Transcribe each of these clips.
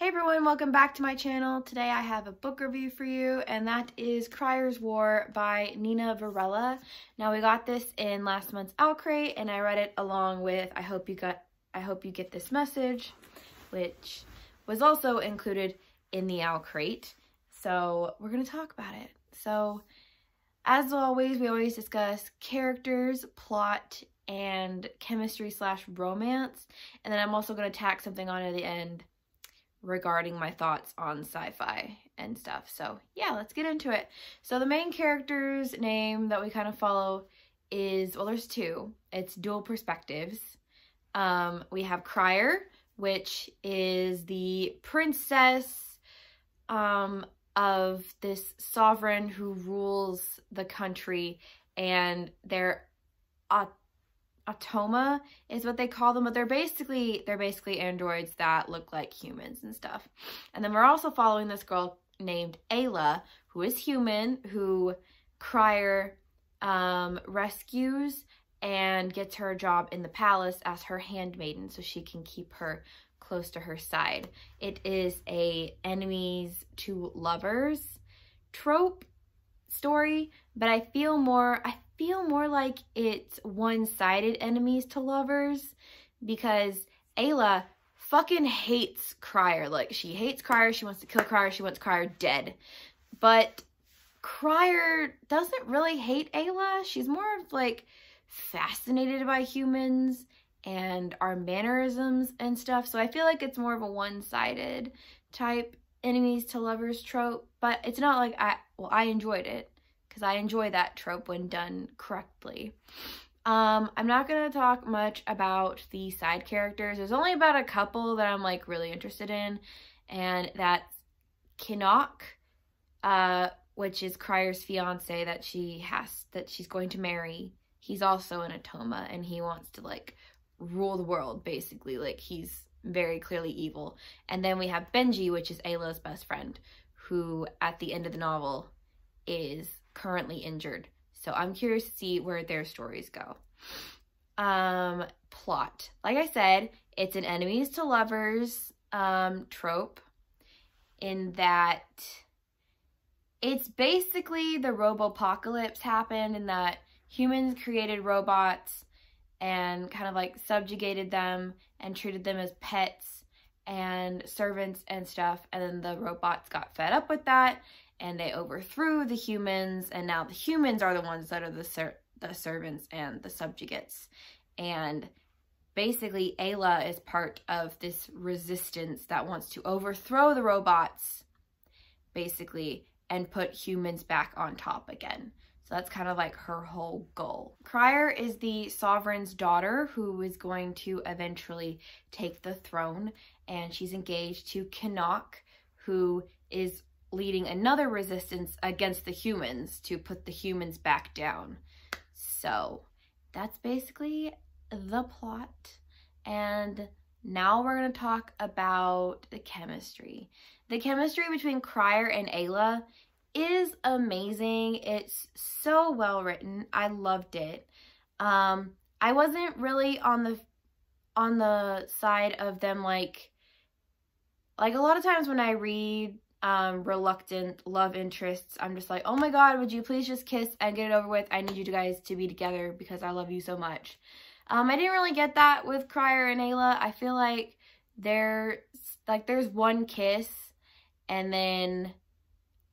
Hey everyone, welcome back to my channel. Today I have a book review for you and that is Crier's War by Nina Varela. Now we got this in last month's OwlCrate and I read it along with I hope you got I hope you get this message which was also included in the OwlCrate. So we're to talk about it. So as always, we always discuss characters, plot, and chemistry slash romance. And then I'm also to tack something on at the end regarding my thoughts on sci-fi and stuff. So yeah, let's get into it. So the main character's name that we kind of follow is, well, there's two. It's dual perspectives. Um, we have Crier, which is the princess um, of this sovereign who rules the country and they're Automa is what they call them, but they're basically they're basically androids that look like humans and stuff. And then we're also following this girl named Ayla, who is human, who Crier um, rescues and gets her a job in the palace as her handmaiden so she can keep her close to her side. It is a enemies to lovers trope story, but I feel more I feel more like it's one-sided enemies to lovers because Ayla fucking hates Crier. Like, she hates Crier. She wants to kill Crier. She wants Crier dead. But Crier doesn't really hate Ayla. She's more of, like, fascinated by humans and our mannerisms and stuff. So I feel like it's more of a one-sided type enemies to lovers trope. But it's not like I, well, I enjoyed it because I enjoy that trope when done correctly. Um, I'm not going to talk much about the side characters. There's only about a couple that I'm like really interested in, and that's Kinok, uh, which is Crier's fiance that she has that she's going to marry. He's also an Automa, and he wants to like rule the world basically. Like he's very clearly evil. And then we have Benji, which is Ayla's best friend, who at the end of the novel is currently injured. So I'm curious to see where their stories go. Um, plot. Like I said, it's an enemies to lovers um, trope in that it's basically the robopocalypse happened in that humans created robots and kind of like subjugated them and treated them as pets and servants and stuff and then the robots got fed up with that and they overthrew the humans and now the humans are the ones that are the ser the servants and the subjugates and basically Ayla is part of this resistance that wants to overthrow the robots basically and put humans back on top again. So that's kind of like her whole goal. Crier is the sovereign's daughter who is going to eventually take the throne and she's engaged to Kinok who is leading another resistance against the humans to put the humans back down. So that's basically the plot. And now we're going to talk about the chemistry. The chemistry between Crier and Ayla is amazing. It's so well written. I loved it. Um, I wasn't really on the on the side of them like like a lot of times when I read um, reluctant love interests. I'm just like, oh my god, would you please just kiss and get it over with? I need you guys to be together because I love you so much. Um, I didn't really get that with Crier and Ayla. I feel like there's like there's one kiss and then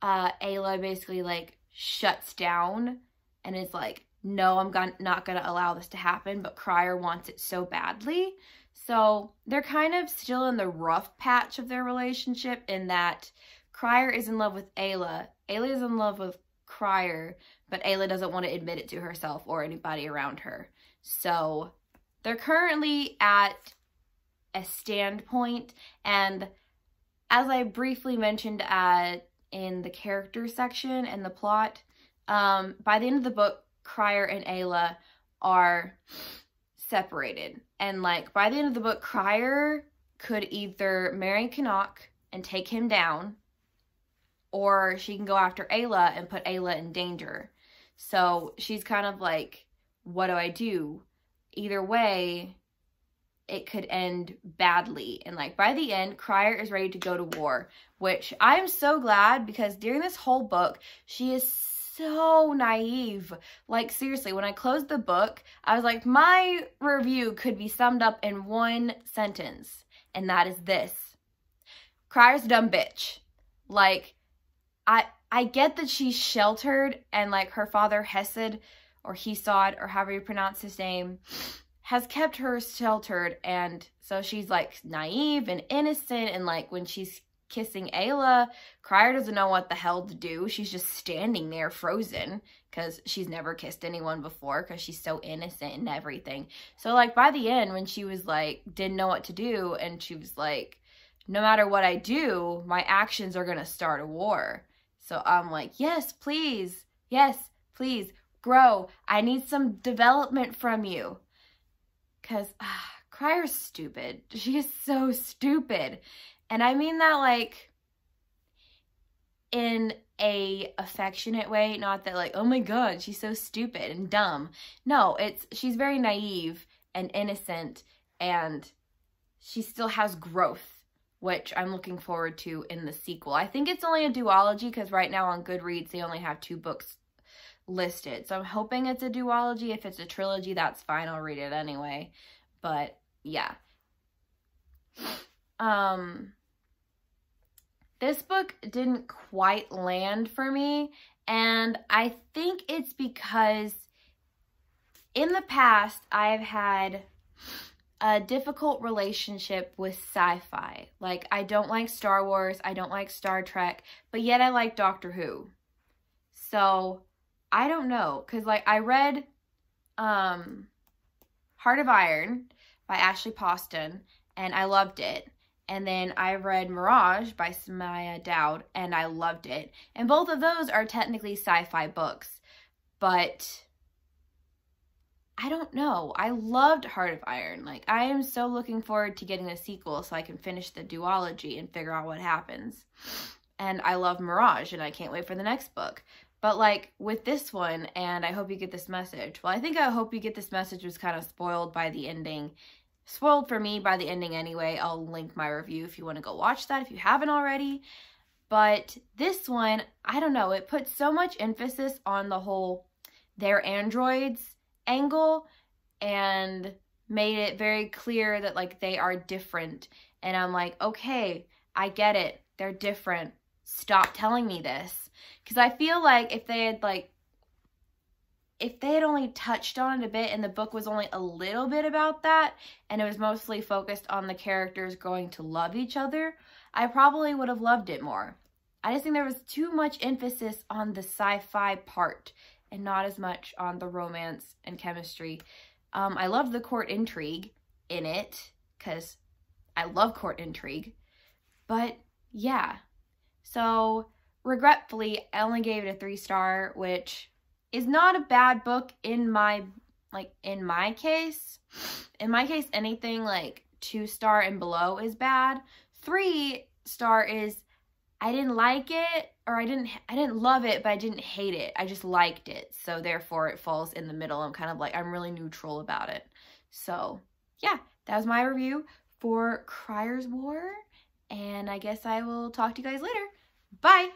uh, Ayla basically like shuts down and is like, no, I'm gonna, not going to allow this to happen, but Crier wants it so badly. So they're kind of still in the rough patch of their relationship in that Crier is in love with Ayla. Ayla is in love with Crier, but Ayla doesn't want to admit it to herself or anybody around her. So they're currently at a standpoint and as I briefly mentioned at in the character section and the plot, um, by the end of the book, Crier and Ayla are separated. And like by the end of the book, Crier could either marry Kinok and take him down or she can go after Ayla and put Ayla in danger. So she's kind of like, what do I do? Either way, it could end badly. And like by the end, Crier is ready to go to war, which I'm so glad because during this whole book, she is so naive. Like seriously, when I closed the book, I was like, my review could be summed up in one sentence, and that is this. Crier's dumb bitch. Like, I I get that she's sheltered and like her father Hesed or Hesod or however you pronounce his name has kept her sheltered and so she's like naive and innocent and like when she's kissing Ayla, Crier doesn't know what the hell to do. She's just standing there frozen because she's never kissed anyone before because she's so innocent and everything. So like by the end when she was like didn't know what to do and she was like no matter what I do, my actions are going to start a war. So I'm like, "Yes, please. Yes, please grow. I need some development from you." Because ah, Crier's stupid. She is so stupid. And I mean that like in a affectionate way, not that like, oh my god, she's so stupid and dumb. No, it's she's very naive and innocent and she still has growth, which I'm looking forward to in the sequel. I think it's only a duology because right now on Goodreads they only have two books listed. So I'm hoping it's a duology. If it's a trilogy, that's fine. I'll read it anyway. But yeah. Um this book didn't quite land for me and I think it's because in the past I've had a difficult relationship with sci-fi. Like I don't like Star Wars, I don't like Star Trek, but yet I like Doctor Who. So I don't know, cause like I read um Heart of Iron by Ashley Poston and I loved it. And then I read Mirage by Somaiya Daud and I loved it. And both of those are technically sci-fi books, but I don't know. I loved Heart of Iron. Like, I am so looking forward to getting the sequel so I can finish the duology and figure out what happens. And I love Mirage, and I can't wait for the next book. But like with this one, and I hope you get this message. Well, I think I hope you get this message was kind of spoiled by the ending. Spoiled for me by the ending anyway. I'll link my review if you want to go watch that if you haven't already. But this one, I don't know, it puts so much emphasis on the whole they're androids angle and made it very clear that like they are different. And I'm like, okay, I get it. They're different. Stop telling me this because I feel like if they had like if they had only touched on it a bit and the book was only a little bit about that and it was mostly focused on the characters going to love each other, I probably would have loved it more. I just think there was too much emphasis on the sci-fi part and not as much on the romance and chemistry. Um, I love the court intrigue in it because I love court intrigue. But yeah, so regretfully, I only gave it a three star, which is not a bad book in my, like, in my case. In my case, anything like two star and below is bad. Three star is, I didn't like it, or I didn't, I didn't love it, but I didn't hate it. I just liked it. So therefore it falls in the middle. I'm kind of like, I'm really neutral about it. So yeah, that was my review for Crier's War. And I guess I will talk to you guys later. Bye!